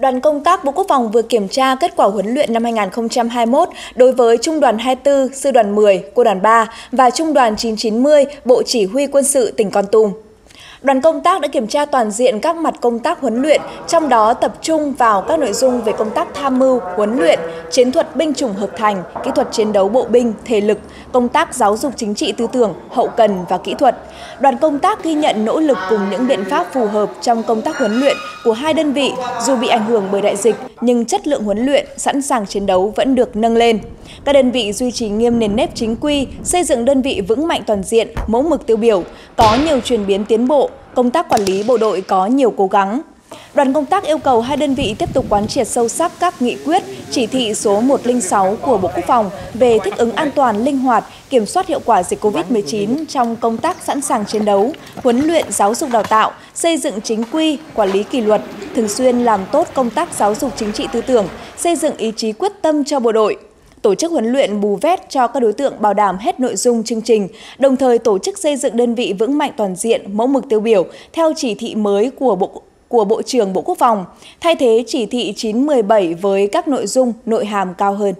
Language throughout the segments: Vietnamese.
Đoàn công tác Bộ Quốc phòng vừa kiểm tra kết quả huấn luyện năm 2021 đối với Trung đoàn 24, Sư đoàn 10, Quân đoàn 3 và Trung đoàn 990, Bộ Chỉ huy Quân sự tỉnh Con Tum. Đoàn công tác đã kiểm tra toàn diện các mặt công tác huấn luyện, trong đó tập trung vào các nội dung về công tác tham mưu, huấn luyện, chiến thuật binh chủng hợp thành, kỹ thuật chiến đấu bộ binh, thể lực, công tác giáo dục chính trị tư tưởng, hậu cần và kỹ thuật. Đoàn công tác ghi nhận nỗ lực cùng những biện pháp phù hợp trong công tác huấn luyện của hai đơn vị dù bị ảnh hưởng bởi đại dịch nhưng chất lượng huấn luyện, sẵn sàng chiến đấu vẫn được nâng lên. Các đơn vị duy trì nghiêm nền nếp chính quy, xây dựng đơn vị vững mạnh toàn diện, mẫu mực tiêu biểu, có nhiều chuyển biến tiến bộ, công tác quản lý bộ đội có nhiều cố gắng. Đoàn công tác yêu cầu hai đơn vị tiếp tục quán triệt sâu sắc các nghị quyết, chỉ thị số 106 của Bộ Quốc phòng về thích ứng an toàn, linh hoạt, kiểm soát hiệu quả dịch COVID-19 trong công tác sẵn sàng chiến đấu, huấn luyện giáo dục đào tạo, xây dựng chính quy, quản lý kỷ luật, thường xuyên làm tốt công tác giáo dục chính trị tư tưởng, xây dựng ý chí quyết tâm cho bộ đội, tổ chức huấn luyện bù vét cho các đối tượng bảo đảm hết nội dung chương trình, đồng thời tổ chức xây dựng đơn vị vững mạnh toàn diện, mẫu mực tiêu biểu theo chỉ thị mới của Bộ của Bộ trưởng Bộ Quốc phòng, thay thế chỉ thị 917 với các nội dung nội hàm cao hơn.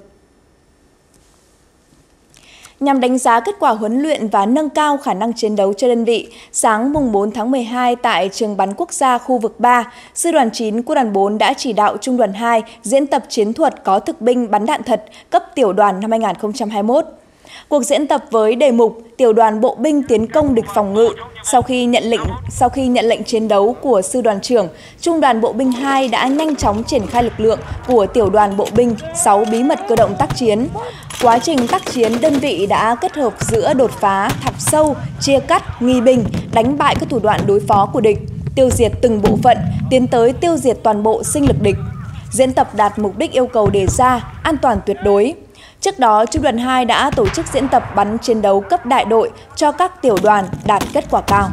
Nhằm đánh giá kết quả huấn luyện và nâng cao khả năng chiến đấu cho đơn vị, sáng mùng 4 tháng 12 tại trường bắn quốc gia khu vực 3, Sư đoàn 9 Quân đoàn 4 đã chỉ đạo Trung đoàn 2 diễn tập chiến thuật có thực binh bắn đạn thật cấp tiểu đoàn năm 2021. Cuộc diễn tập với đề mục Tiểu đoàn bộ binh tiến công địch phòng ngự. Sau khi nhận lệnh sau khi nhận lệnh chiến đấu của sư đoàn trưởng, Trung đoàn bộ binh 2 đã nhanh chóng triển khai lực lượng của tiểu đoàn bộ binh 6 bí mật cơ động tác chiến. Quá trình tác chiến, đơn vị đã kết hợp giữa đột phá, thọc sâu, chia cắt, nghi binh, đánh bại các thủ đoạn đối phó của địch, tiêu diệt từng bộ phận, tiến tới tiêu diệt toàn bộ sinh lực địch. Diễn tập đạt mục đích yêu cầu đề ra, an toàn tuyệt đối. Trước đó, Trung đoàn 2 đã tổ chức diễn tập bắn chiến đấu cấp đại đội cho các tiểu đoàn đạt kết quả cao.